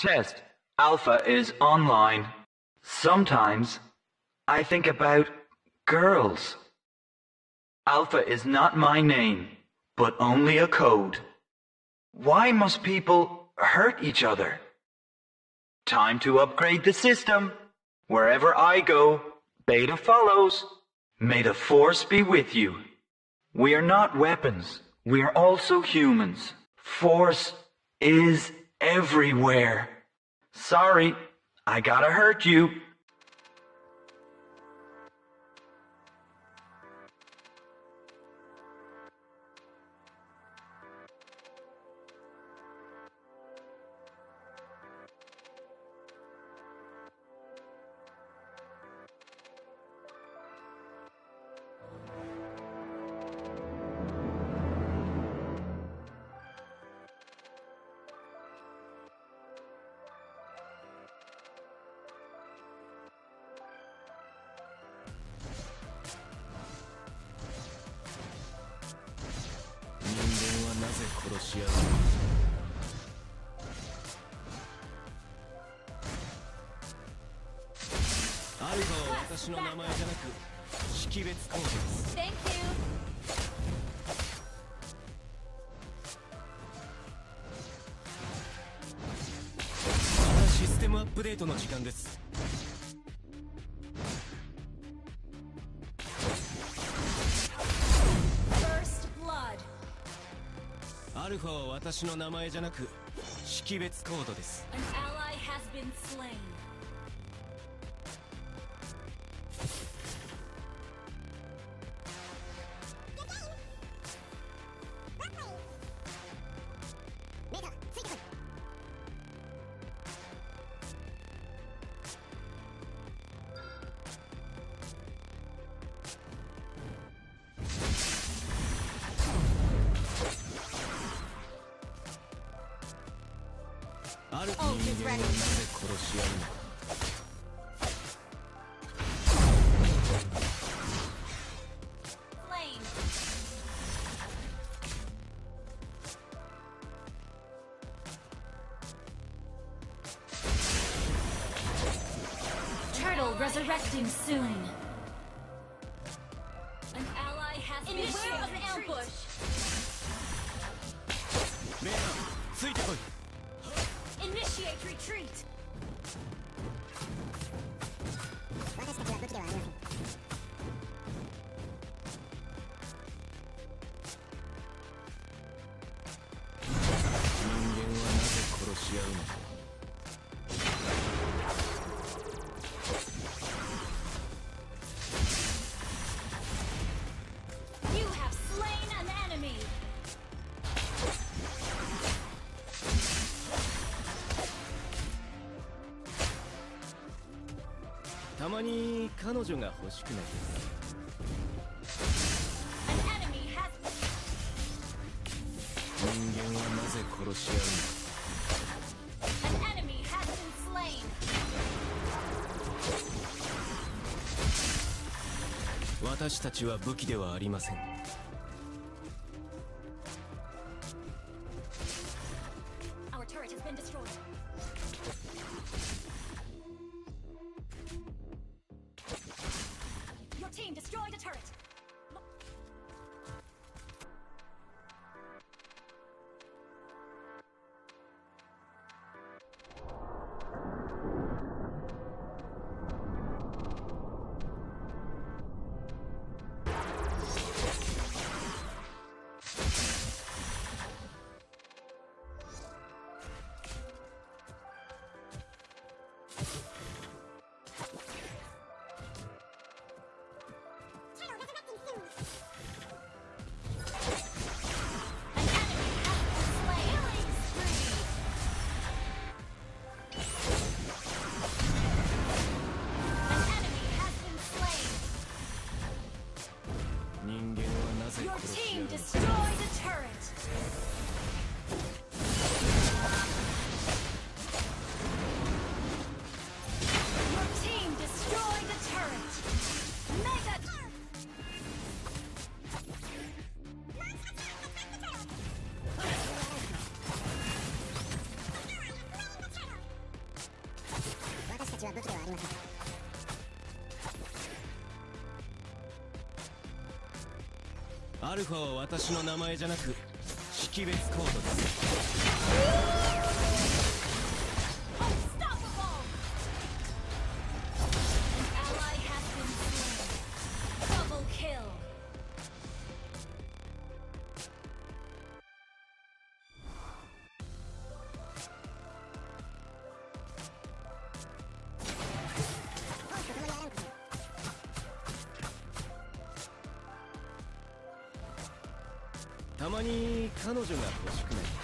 Test. Alpha is online. Sometimes I think about girls. Alpha is not my name, but only a code. Why must people hurt each other? Time to upgrade the system. Wherever I go, Beta follows. May the Force be with you. We are not weapons. We are also humans. Force is everywhere. Sorry, I gotta hurt you. 殺し合うアルファは私の名前じゃなく識別コードです Thank you. またシステムアップデートの時間ですルファは私の名前じゃなく識別コードです。An ally has been slain. ある人間をなぜ殺し合うのか Slain. Turtle resurrecting soon. An ally has been Beware of ambush. メイナついてこい Initiate retreat. たまに彼女が欲しくなる An enemy has 人間はなぜ殺し合うの？私たちは武器ではありませんアルファは私の名前じゃなく識別コードです。まに彼女が欲しくない。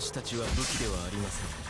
私たちは武器ではありません。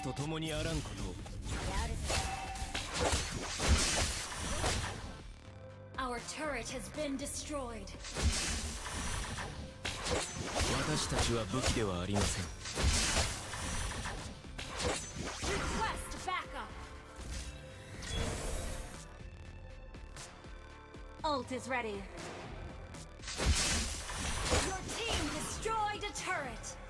スと共にあらんことを Our turret has been destroyed. 私たちは武器ではありません Request backup. Ult is ready. Your team destroyed a turret.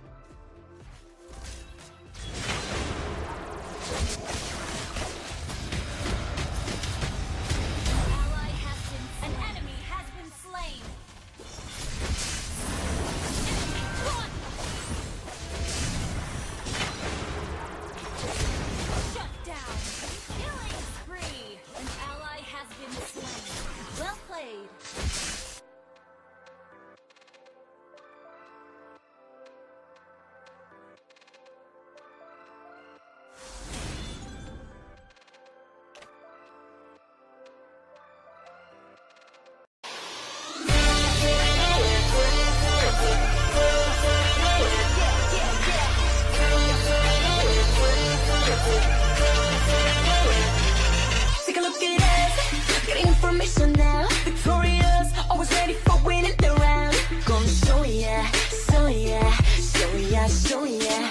Take a look at us, information now. Victorious, always ready for winning the round. Show ya,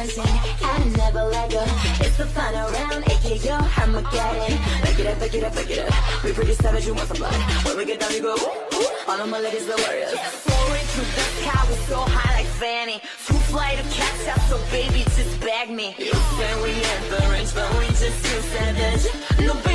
dancing. I never let go. It's the final round, aka yo, I'ma it. Up, back it up, back it up. We pretty savage, you want some blood. When we get down, you go, ooh, ooh. All of my ladies are warriors. Soaring through the sky, we so high like Fanny. Two flight of cats out, so baby, just bag me. You said we never range, but we just too savage. No,